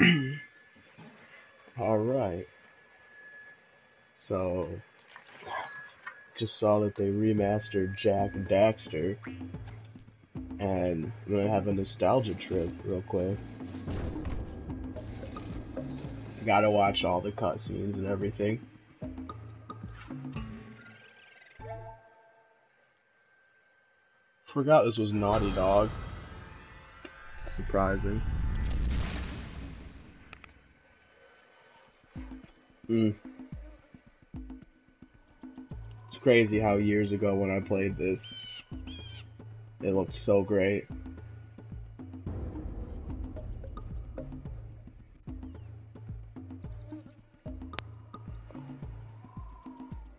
Alright. So, just saw that they remastered Jak Daxter. And I'm gonna have a nostalgia trip real quick. Gotta watch all the cutscenes and everything. Forgot this was Naughty Dog. Surprising. Mm. It's crazy how years ago when I played this, it looked so great.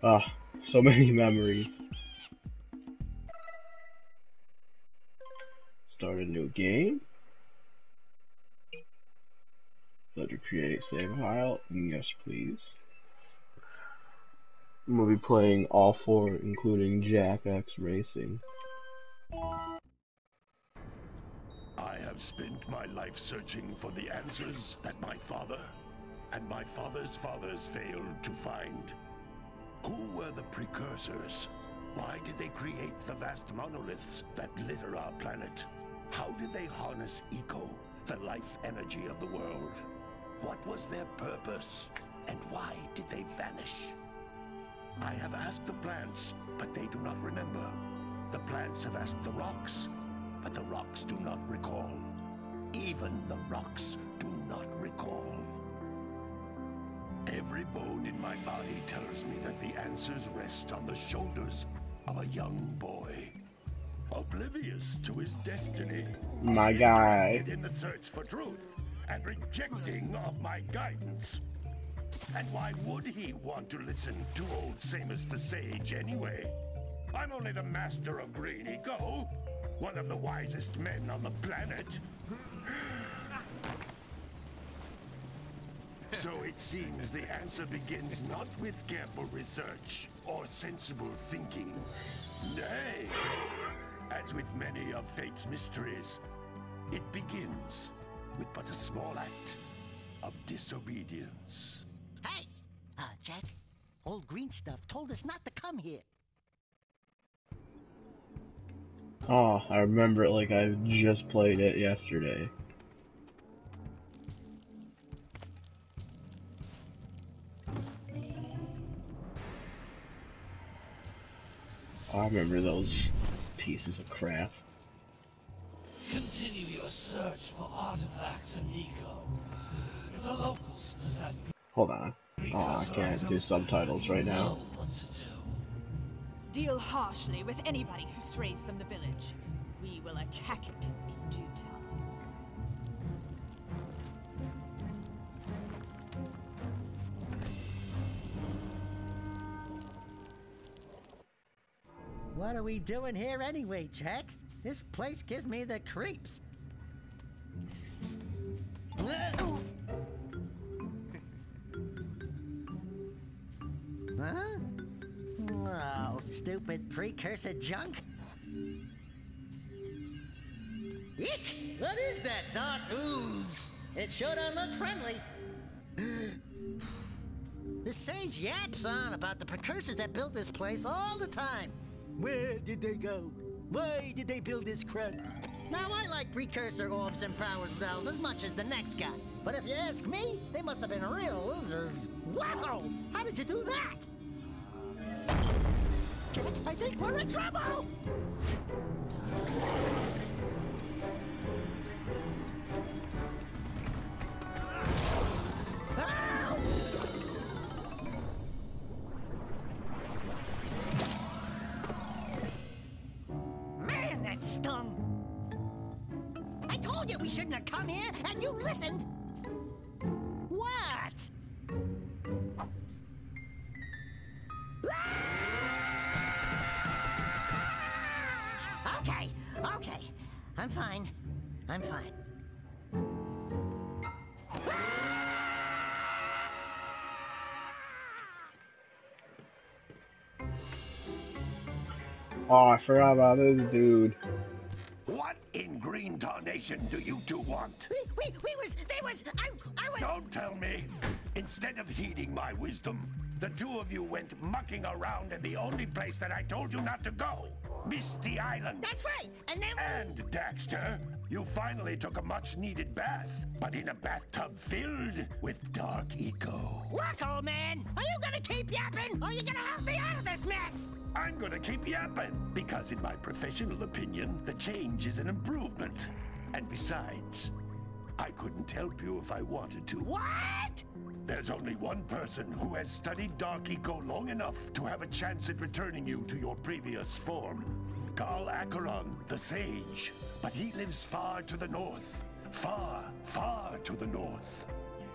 Ah, so many memories. Start a new game. Let you create save file. Yes, please. We'll be playing all four, including Jak X Racing. I have spent my life searching for the answers that my father and my father's fathers failed to find. Who were the precursors? Why did they create the vast monoliths that litter our planet? How did they harness eco, the life energy of the world? What was their purpose? And why did they vanish? I have asked the plants, but they do not remember. The plants have asked the rocks, but the rocks do not recall. Even the rocks do not recall. Every bone in my body tells me that the answers rest on the shoulders of a young boy. Oblivious to his destiny. My guy. In the search for truth and rejecting of my guidance. And why would he want to listen to old Samos the Sage anyway? I'm only the master of Green Eco, one of the wisest men on the planet. So it seems the answer begins not with careful research or sensible thinking. Nay, as with many of fate's mysteries, it begins with but a small act of disobedience. Hey! Uh, Jak, old green stuff told us not to come here. Oh, I remember it like I just played it yesterday. I remember those pieces of crap. Continue your search for artifacts in Eco. If the locals possess Hold on. Oh, I can't do subtitles right now. what to do. Deal harshly with anybody who strays from the village. We will attack it in due time. What are we doing here anyway, Jak? This place gives me the creeps. Huh? Oh, stupid precursor junk. Eek! What is that dark ooze? It sure don't look friendly. the sage yaps on about the precursors that built this place all the time. Where did they go? Why did they build this crud? Now, I like precursor orbs and power cells as much as the next guy. But if you ask me, they must have been real losers. Wow! How did you do that? I think we're in trouble! Ow! You listened! What? Ah! Okay, okay. I'm fine. I'm fine. Oh, I forgot about this dude. In green tarnation do you two want? We, we, we was, they was, I, I was. Don't tell me. Instead of heeding my wisdom, the two of you went mucking around in the only place that I told you not to go. Misty Island. That's right. And then. And, Daxter, you finally took a much needed bath, but in a bathtub filled with dark eco. Look, old man, are you gonna keep yapping, or are you gonna help me out of this mess? I'm gonna keep yapping, because in my professional opinion, the change is an improvement. And besides, I couldn't help you if I wanted to. What? There's only one person who has studied Dark Eco long enough to have a chance at returning you to your previous form. Gol Acheron, the Sage. But he lives far to the north. Far, far to the north.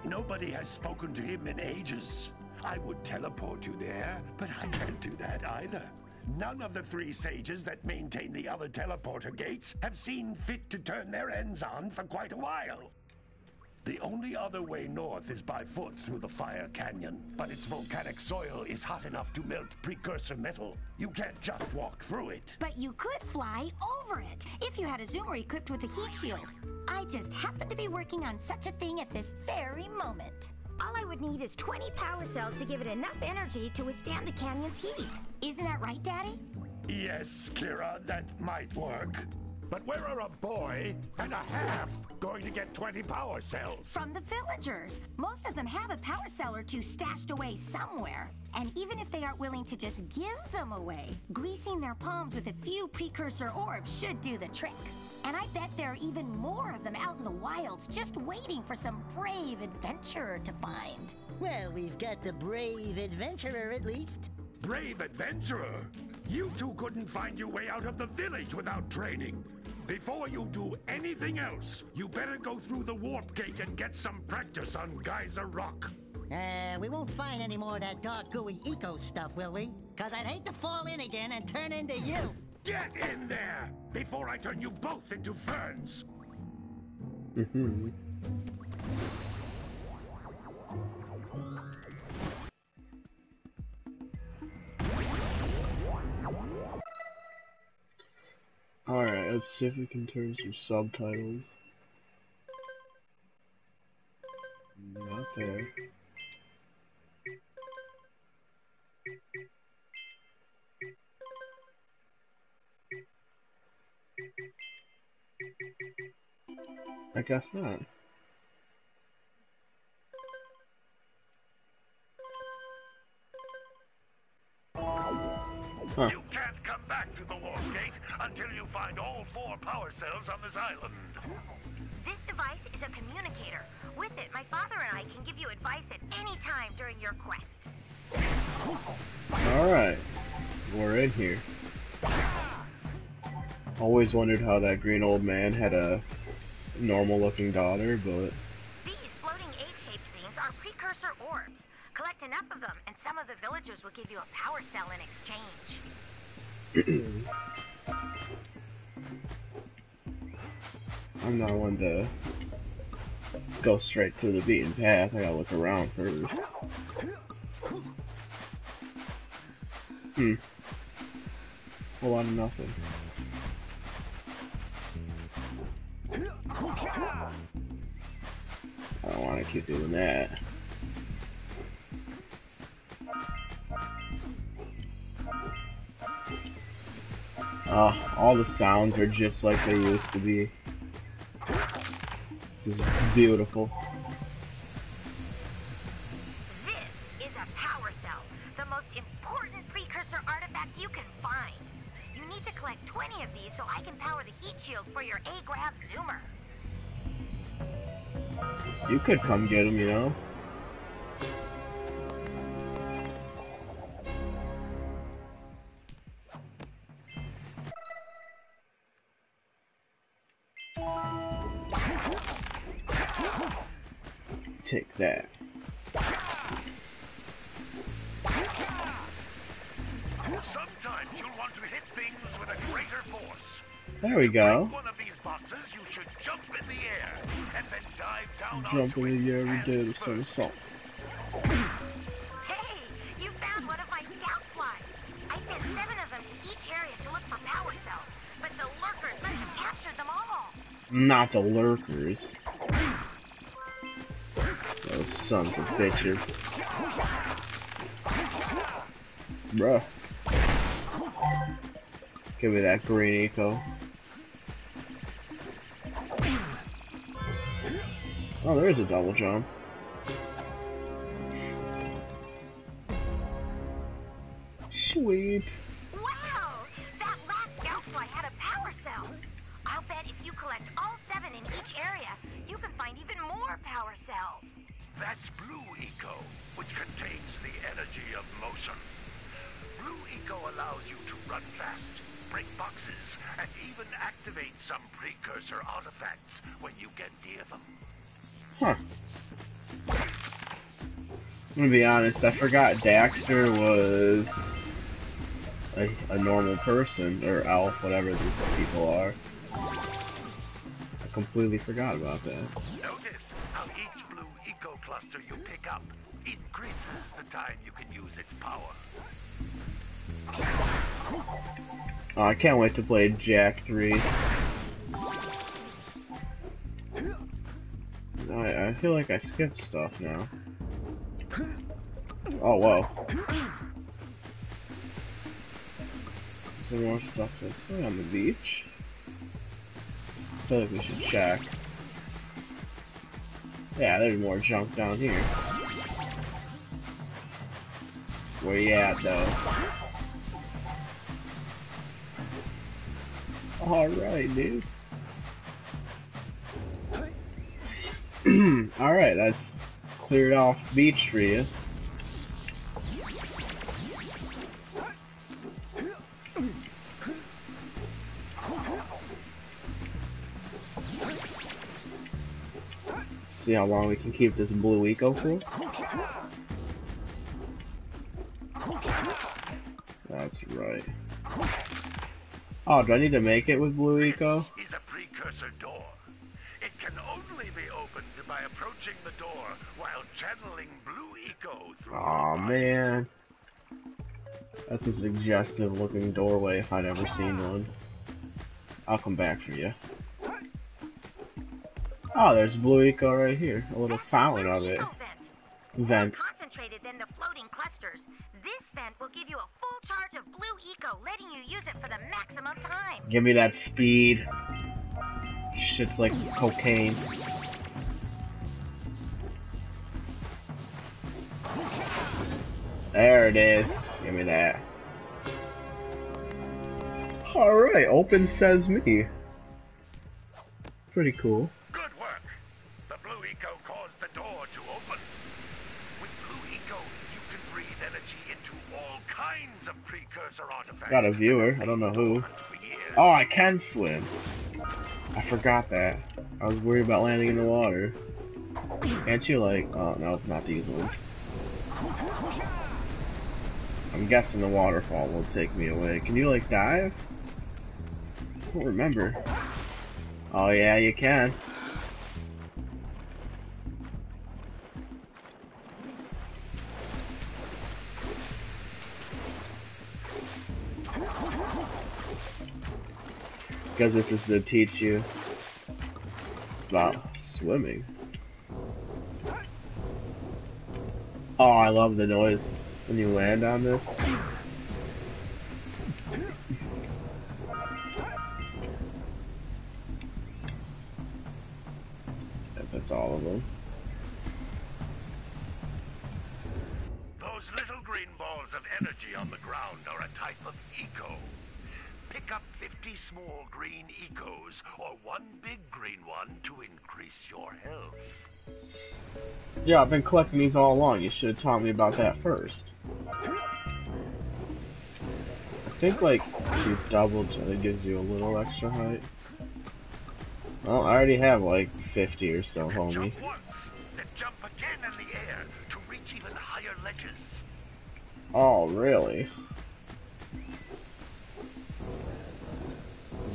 Nobody has spoken to him in ages. I would teleport you there, but I can't do that either. None of the three sages that maintain the other teleporter gates have seen fit to turn their ends on for quite a while. The only other way north is by foot through the Fire Canyon, but its volcanic soil is hot enough to melt precursor metal. You can't just walk through it. But you could fly over it if you had a zoomer equipped with a heat shield. I just happen to be working on such a thing at this very moment. All I would need is 20 power cells to give it enough energy to withstand the canyon's heat. Isn't that right, Daddy? Yes, Keira, that might work. But where are a boy and a half going to get 20 power cells? From the villagers. Most of them have a power cell or two stashed away somewhere. And even if they aren't willing to just give them away, greasing their palms with a few precursor orbs should do the trick. And I bet there are even more of them out in the wilds just waiting for some brave adventurer to find. Well, we've got the brave adventurer at least. Brave adventurer! You two couldn't find your way out of the village without training. Before you do anything else, you better go through the warp gate and get some practice on Geyser Rock. Uh, we won't find any more of that dark gooey eco stuff, will we? Cause I'd hate to fall in again and turn into you. Get in there before I turn you both into ferns. Mm-hmm. Alright, let's see if we can turn some subtitles. Not there. I guess not. Huh. Until you find all four power cells on this island. This device is a communicator. With it, my father and I can give you advice at any time during your quest. Alright. We're in here. Always wondered how that green old man had a normal looking daughter, but These floating egg-shaped things are precursor orbs. Collect enough of them, and some of the villagers will give you a power cell in exchange. I'm not one to go straight to the beaten path. I gotta look around first. Hmm. Whole lot of nothing. I don't want to keep doing that. Ah, all the sounds are just like they used to be. This is beautiful. This is a power cell, the most important precursor artifact you can find. You need to collect 20 of these so I can power the heat shield for your A-Grav Zoomer. You could come get him, you know? Each area to look for power cells, but the lurkers must have captured them all. Not the lurkers. Those sons of bitches. Bruh. Give me that green eco. Oh, there is a double jump. Sweet. Gonna be honest, I forgot Daxter was a, a normal person, or elf, whatever these people are. I completely forgot about that. Notice how each Blue Eco cluster you pick up increases the time you can use its power. Oh, I can't wait to play Jak 3. I, I feel like I skipped stuff now. Oh, wow. Is there more stuff this way on the beach? I feel like we should check. Yeah, there's more junk down here. Where you at, though? Alright, dude. Alright, that's cleared off beach for you. See how long we can keep this blue eco for? That's right. Oh, do I need to make it with blue eco? Eco through. your Aw, body. man. That's a suggestive looking doorway if I'd ever seen one. I'll come back for you. Oh, there's blue eco right here. A little fountain of it. Vent. Vent. Concentrated than the floating clusters. This vent will give you a full charge of blue eco, letting you use it for the maximum time. Give me that speed. Shit's like cocaine. There it is. Give me that. Alright, open says me. Pretty cool. Good work. The Blue Eco caused the door to open. With Blue Eco, you can breathe energy into all kinds of precursor artifacts. Got a viewer, I don't know who. Oh, I can swim. I forgot that. I was worried about landing in the water. Can't you like, oh no, not these ones. I'm guessing the waterfall will take me away. Can you like dive? I don't remember. Oh yeah, you can. Because this is to teach you about swimming. Oh, I love the noise when you land on this. That- That's all of them. Those little green balls of energy on the ground are a type of eco. Pick up 50 small green ecos or one big green one to increase your health. Yeah, I've been collecting these all along. You should have taught me about that first. I think, like, if you double it gives you a little extra height. Well, I already have, like, 50 or so, homie. Jump once,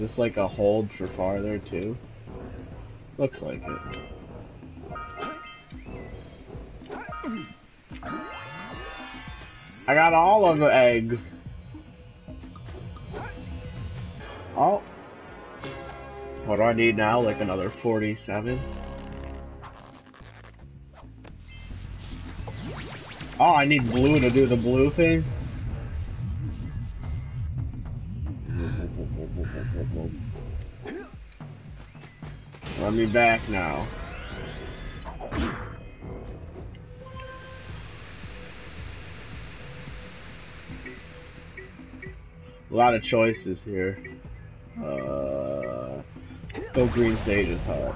this like a hold for farther, too? Looks like it. I got all of the eggs. Oh. What do I need now? Like another 47? Oh, I need blue to do the blue thing? Let me back now. A lot of choices here. Uh, go Green Sage's hut.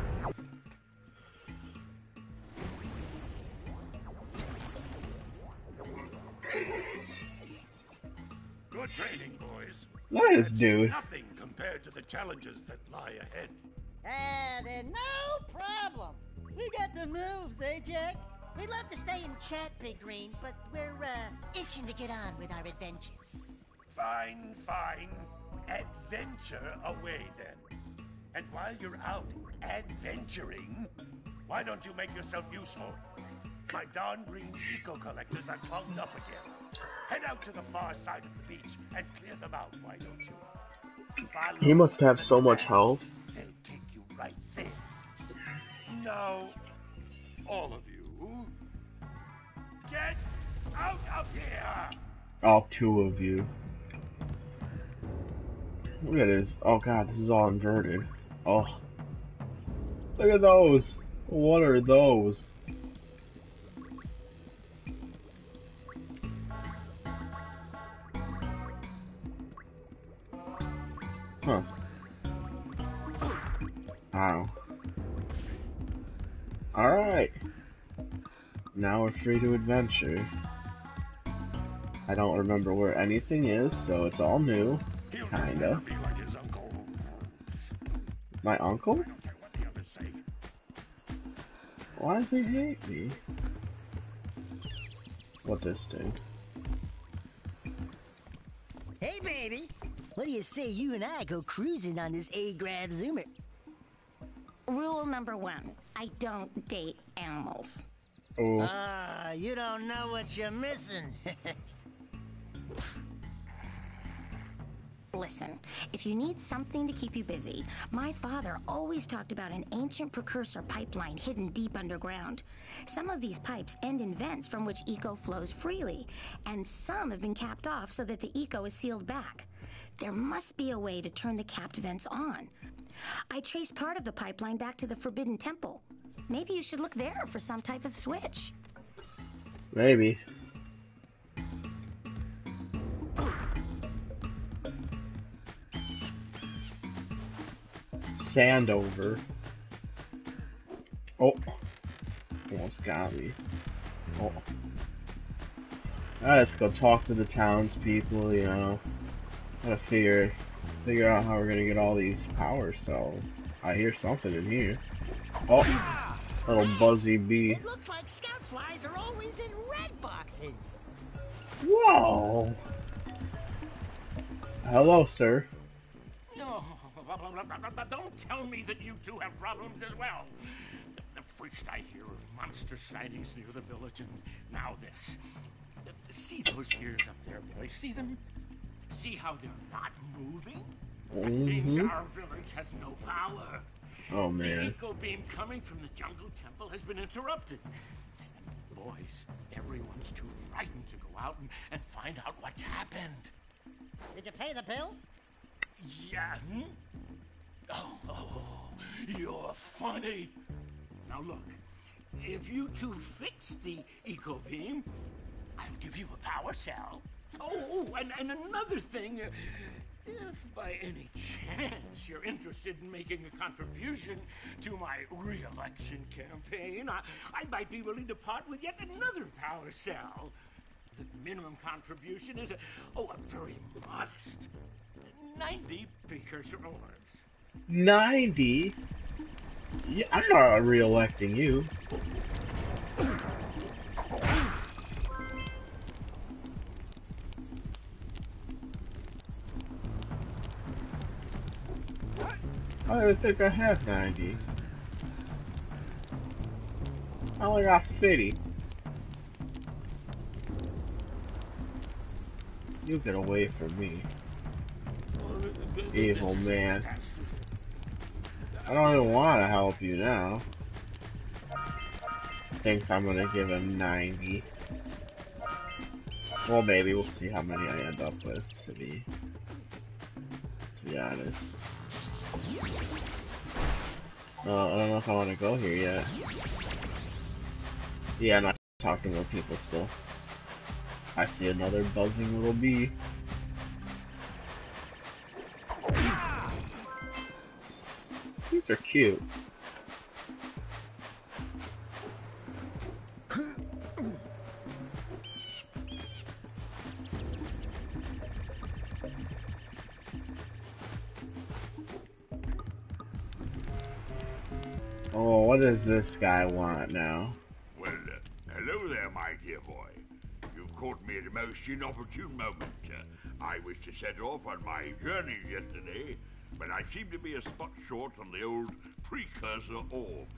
Good training, boys. Nice, dude. Nothing compared to the challenges that lie ahead. Ah, then no problem. We got the moves, eh, Jak? We'd love to stay and chat, Big Green, but we're, uh, itching to get on with our adventures. Fine, fine. Adventure away then. And while you're out adventuring, why don't you make yourself useful? My darn green eco collectors are clogged up again. Head out to the far side of the beach and clear them out, why don't you? He must have so much health. Take you right there. Now, all of you, get out of here! All two of you. Look at this. Oh god, this is all inverted. Oh. Look at those. What are those? Huh. Wow. Alright. Now we're free to adventure. I don't remember where anything is, so it's all new. Kinda. My uncle? Why does he hate me? What this thing? What do you say you and I go cruising on this A-Grav Zoomer? Rule number one I don't date animals. Oh, Ah, you don't know what you're missing. Listen, if you need something to keep you busy, my father always talked about an ancient precursor pipeline hidden deep underground. Some of these pipes end in vents from which eco flows freely, and some have been capped off so that the eco is sealed back. There must be a way to turn the capped vents on. I traced part of the pipeline back to the Forbidden Temple. Maybe you should look there for some type of switch. maybe. Sandover. Oh. Almost got me. Oh. Let's go talk to the townspeople, you know. Gotta figure figure out how we're gonna get all these power cells. I hear something in here. Oh, little buzzy bee. it looks like scout flies are always in red boxes. Whoa! Hello, sir. No, don't tell me that you two have problems as well. The first I hear of monster sightings near the village, and now this. See those gears up there, boys? See them? See how they're not moving? That means Mhm. our village has no power. Oh man. The eco beam coming from the jungle temple has been interrupted. And boys, everyone's too frightened to go out and, and find out what's happened. Did you pay the bill? Yeah. hmm? Oh, oh, you're funny. Now look, if you two fix the eco beam, I'll give you a power cell. Oh, and, and another thing. uh, If by any chance you're interested in making a contribution to my re-election campaign, I, I might be willing to part with yet another power cell. The minimum contribution is a, oh, a very modest 90 precursor orbs. 90? Yeah, I'm not re-electing you. I don't think I have 90. I only got 50. You get away from me. Evil man. I don't even want to help you now. Thinks I'm gonna give him 90. Well, maybe we'll see how many I end up with. To be, to be honest. Uh, I don't know if I want to go here yet. Yeah, I'm not talking to people still. I see another buzzing little bee. These are cute. This guy want now? Well, uh, hello there, my dear boy. You've caught me at a most inopportune moment. Uh, I was to set off on my journeys yesterday, but I seem to be a spot short on the old precursor orbs.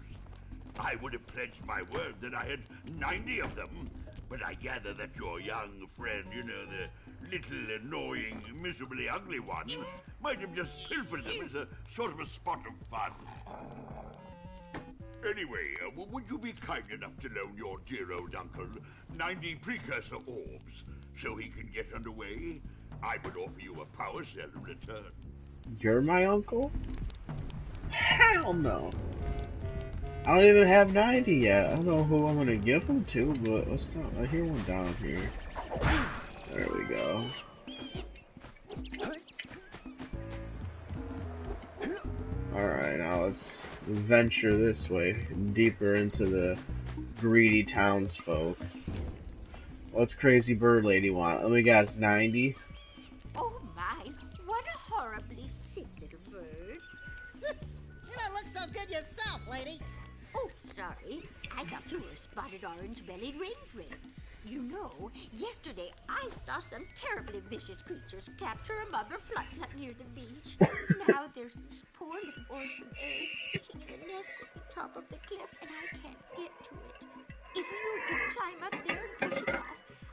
I would have pledged my word that I had 90 of them, but I gather that your young friend, you know, the little annoying, miserably ugly one, might have just pilfered them as a sort of a spot of fun. Anyway, uh, would you be kind enough to loan your dear old uncle 90 precursor orbs so he can get underway? I would offer you a power cell in return. You're my uncle? Hell no. I don't even have 90 yet. I don't know who I'm gonna give them to, but let's not. I hear one down here. There we go. Alright, now let's venture this way, deeper into the greedy townsfolk. What's Crazy Bird Lady want? Let me guess, 90? Oh my, what a horribly sick little bird. You don't look so good yourself, lady. Oh, sorry. I thought you were a spotted orange-bellied rainframe. You know, yesterday I saw some terribly vicious creatures capture a mother flut-flut near the beach. now there's this poor little orphan egg sitting in a nest at the top of the cliff, and I can't get to it. If you can climb up there and push it off,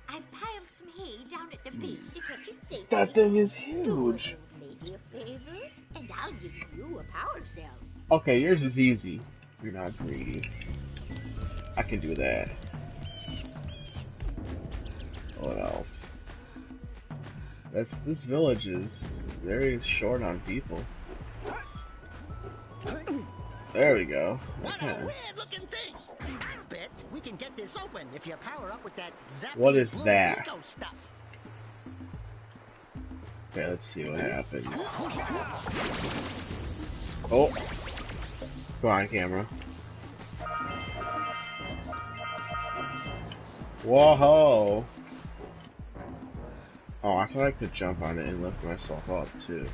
I've piled some hay down at the base to catch it safely. That thing is huge. lady a favor, and I'll give you a power cell. Okay, yours is easy. You're not greedy. I can do that. What else? That's this village is very short on people. There we go. What Okay. a weird looking thing. I bet we can get this open if you power up with that zappy What is that? stuff. Okay, let's see what happens. Oh. Go on, camera. Whoa! Oh, I thought I could jump on it and lift myself up, too.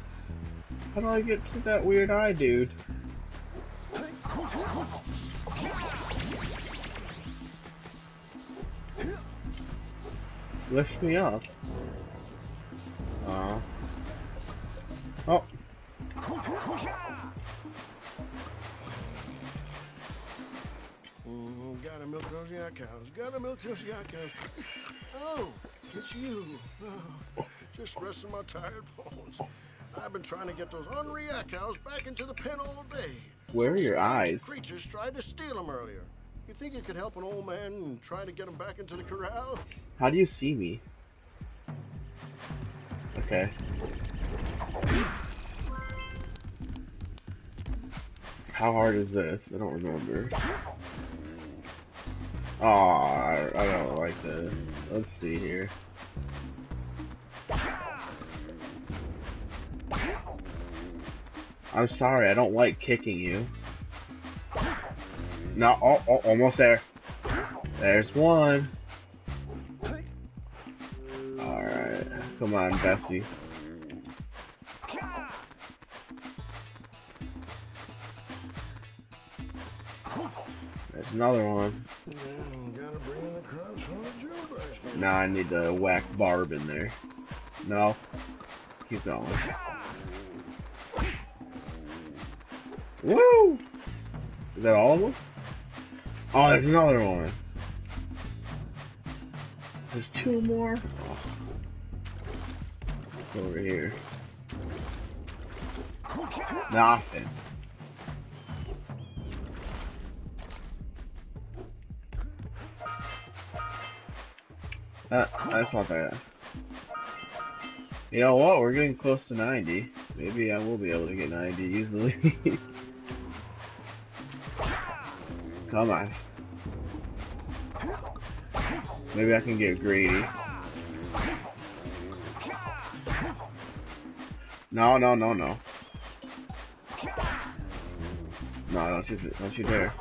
How do I get to that weird eye, dude? Lift me up. Aw. Oh. Mm, gotta milk those yak. Gotta milk those yak. Oh, it's you. Oh, just resting my tired bones. I've been trying to get those unreact cows back into the pen all day. Where are your eyes? Creatures tried to steal them earlier. You think you could help an old man and try to get him back into the corral? How do you see me? Okay. How hard is this? I don't remember. Oh, I, I don't like this. Let's see here. I'm sorry, I don't like kicking you. No, oh, oh, almost there. There's one. Alright, come on, Bessie. There's another one. Now I need to whack Barb in there. No. Keep going. Woo! Is that all of them? Oh, there's another one. There's two more. Oh. It's over here. Nothing. Uh, that's not that. You know what? We're getting close to 90. Maybe I will be able to get 90 easily. Come on. Maybe I can get greedy. No, no, no, no. No, don't you, don't you dare.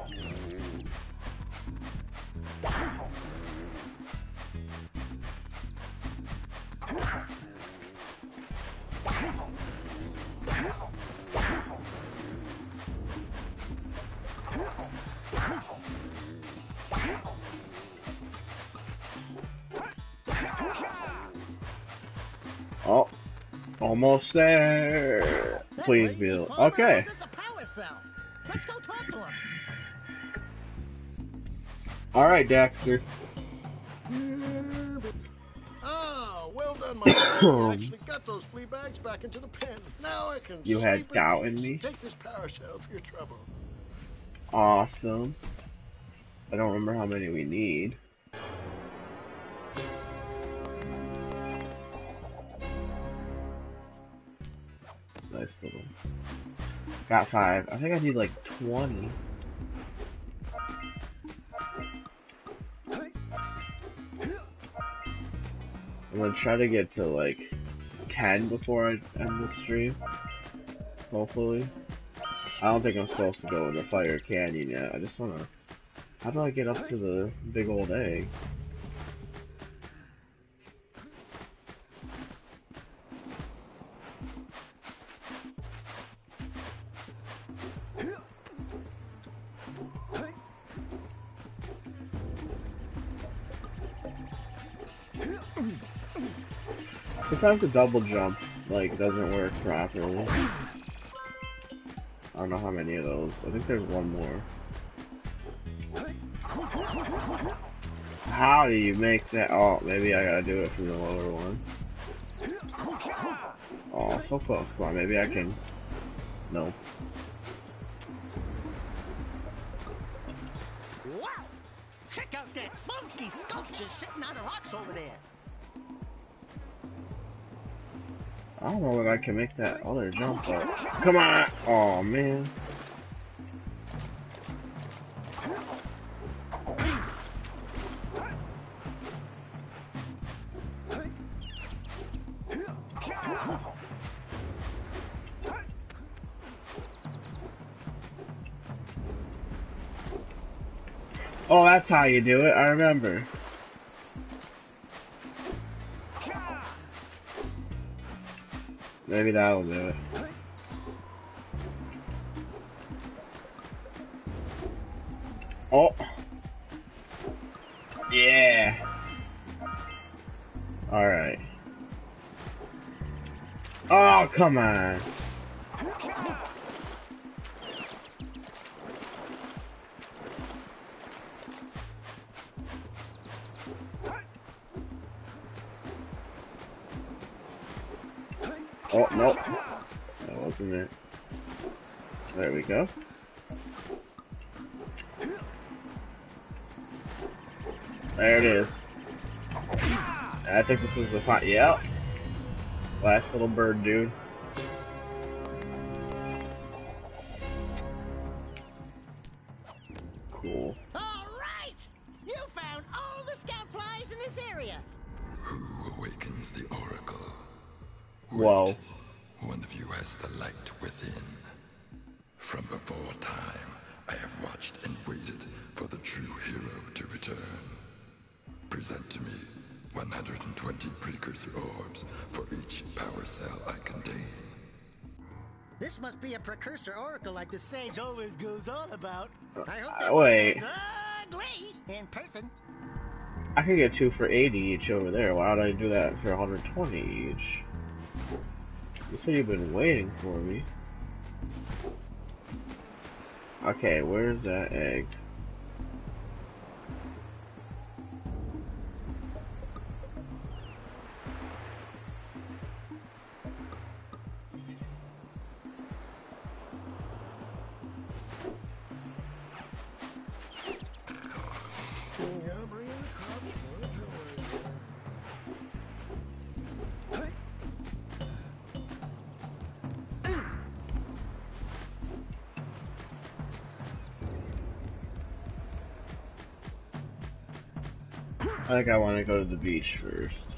Almost there. Please be. Okay. Is a power cell? Let's go talk to him. All right, Daxter. Ah, well done, my friend. I actually got those flea bags back into the pen. Now I can You had doubt in in me? Take this power cell for your trouble. Awesome. I don't remember how many we need. Got five. I think I need like 20. I'm gonna try to get to like 10 before I end the stream. Hopefully. I don't think I'm supposed to go in the fire canyon yet. I just wanna. How do I get up to the big old egg? Sometimes the double jump like doesn't work properly. I don't know how many of those. I think there's one more. How do you make that? Oh, maybe I gotta do it from the lower one. Oh, so close. Come on, maybe I can. No. Don't know that I can make that other jump but Come on! Oh man. Oh, that's how you do it. I remember. Maybe that'll do it. Oh. Yeah. Alright. Oh, come on. Think this was the final. Yep. Last little bird dude. Cool. All right! You found all the scout flies in this area. Who awakens the oracle? Whoa. One of you has the light within. From before time, I have watched and waited for the true hero to return. Present to me 120 precursor orbs for each power cell I contain. This must be a precursor oracle like the sage always goes on about. I hope Uh, that wait. is ugly in person. I could get two for 80 each over there. Why would I do that for 120 each? You said you've been waiting for me. Okay, where's that egg? I think I want to go to the beach first.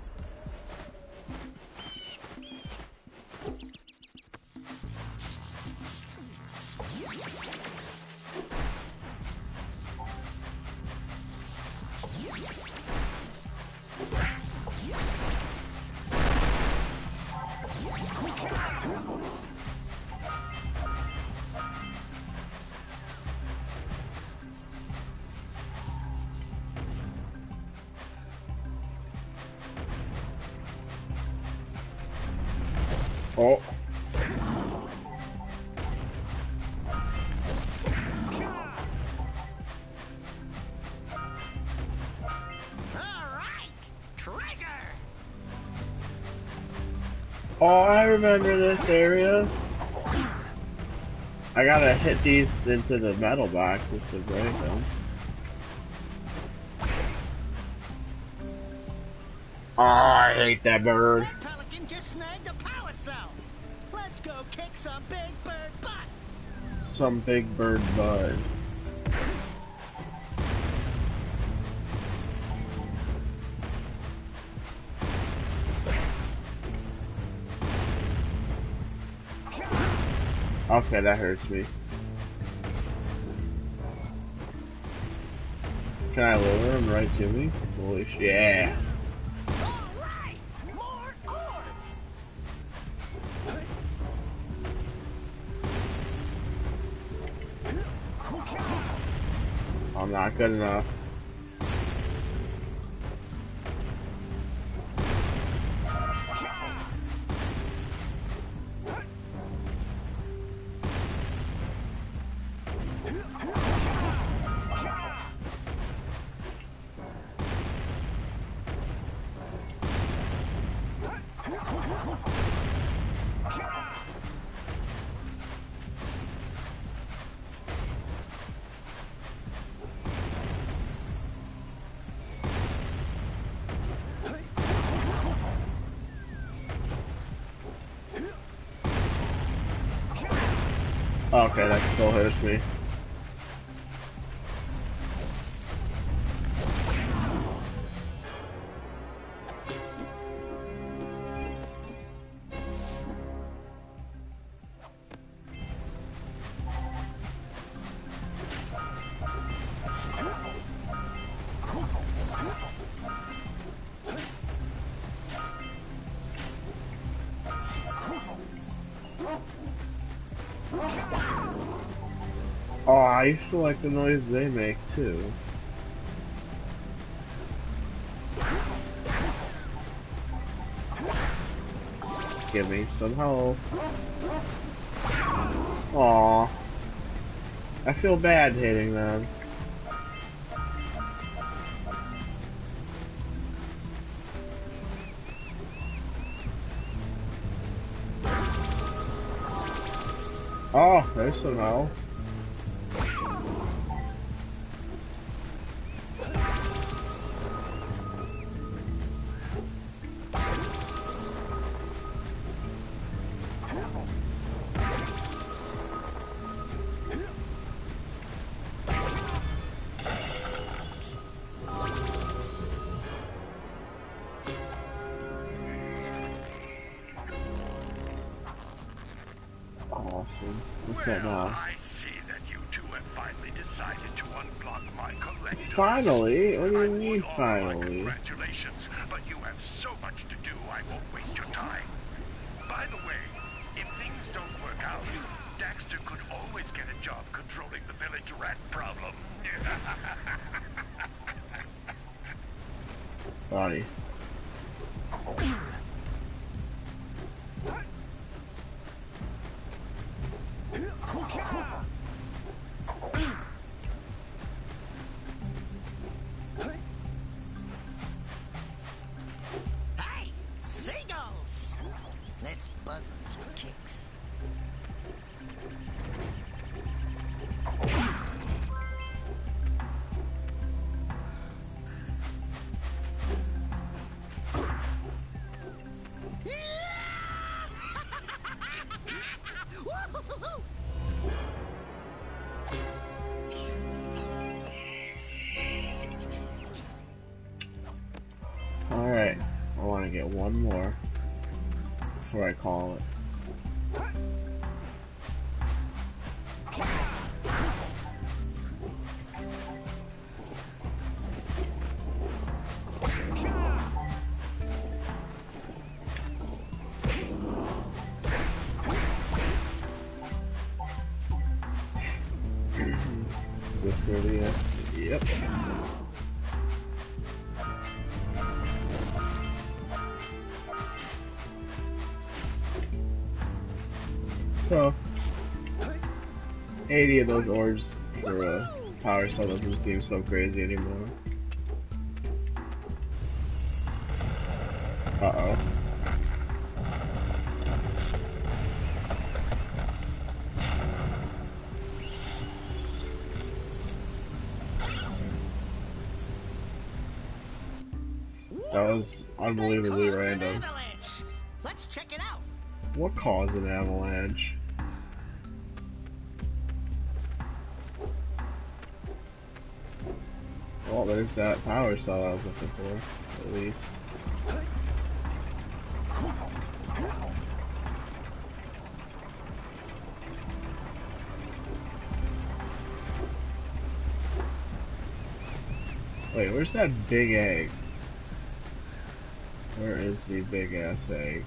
I remember this area. I gotta hit these into the metal boxes to break them. Oh, I hate that bird. Pelican just snagged a power cell. Let's go kick some big bird butt. Some big bird bud. Okay, that hurts me. Can I lower him right to me? Holy shit. Yeah. I'm not good enough. I used to like the noise they make too. Give me some help. Aw. I feel bad hitting them. Oh, there's some help. That now? Uh, I see that you two have finally decided to unblock my collector. Finally? What do you mean finally? Congratulations, but you have so much to do, I won't waste your time. By the way, if things don't work out, Daxter could always get a job controlling the village rat problem. Body. It? Yep. So, 80 of those orbs for a uh, power cell doesn't seem so crazy anymore. What caused an avalanche? Well, there's that power cell I was looking for, at least. Wait, where's that big egg? Where is the big ass egg?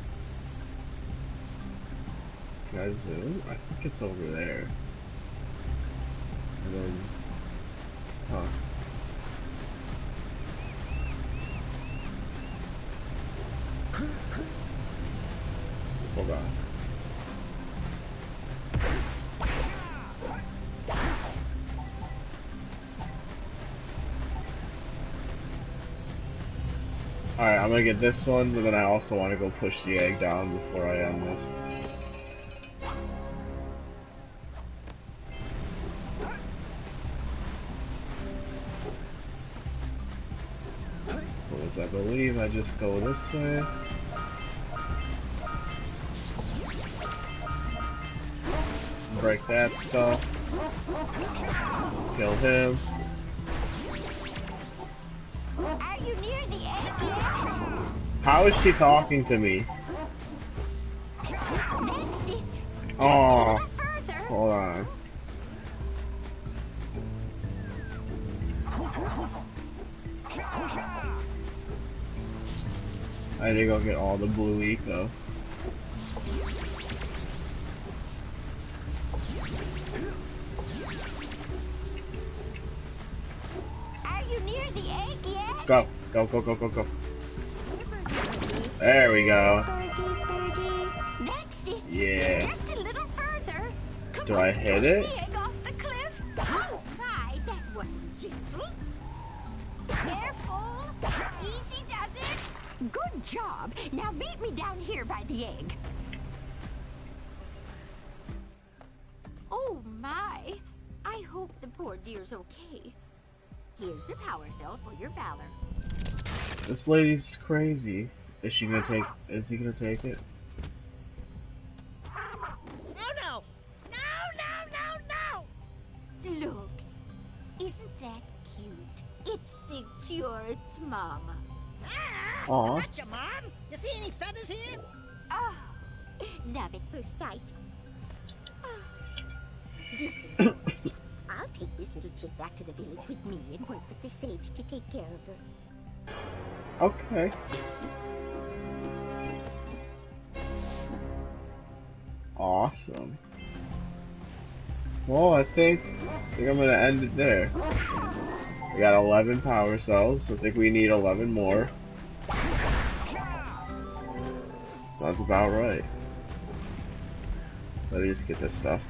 Zoom? I think it's over there. And then, huh? Hold on. Alright, I'm gonna get this one, but then I also want to go push the egg down before I end this. I just go this way. Break that stuff. Kill him. Are you near the egg yet? How is she talking to me? Oh, I think I'll get all the blue eco. Are you near the egg yet? Go, go, go, go, go, go. There we go. Yeah. Just a little further. Come Do I hit it? Down the egg. Oh, my. I hope the poor dear's okay. Here's a power cell for your valor. This lady's crazy. Is she gonna take? Is he gonna take it? Oh no! No, no, no, no! Look, isn't that cute? It thinks you're its mama. Ah, Aw. Not your mom. You see any feathers here? Oh, love at first sight. Ah. Listen, I'll take this little chick back to the village with me and work with the sage to take care of her. Okay. Awesome. Well, I think, I think I'm gonna end it there. We got 11 power cells. I think we need 11 more. Sounds about right. Let me just get this stuff.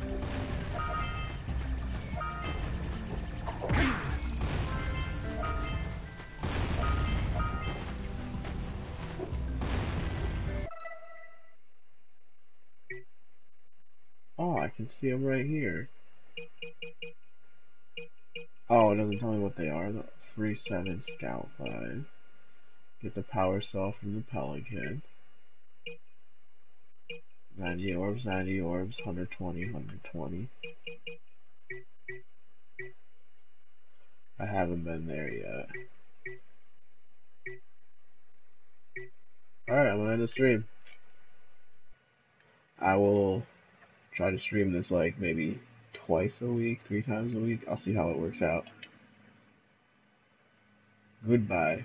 Oh, I can see them right here. Oh, it doesn't tell me what they are. The free 7 scout flies. Get the power cell from the pelican. 90 orbs, 90 orbs, 120, 120. I haven't been there yet. Alright, I'm gonna end the stream. I will try to stream this like maybe twice a week, three times a week. I'll see how it works out. Goodbye.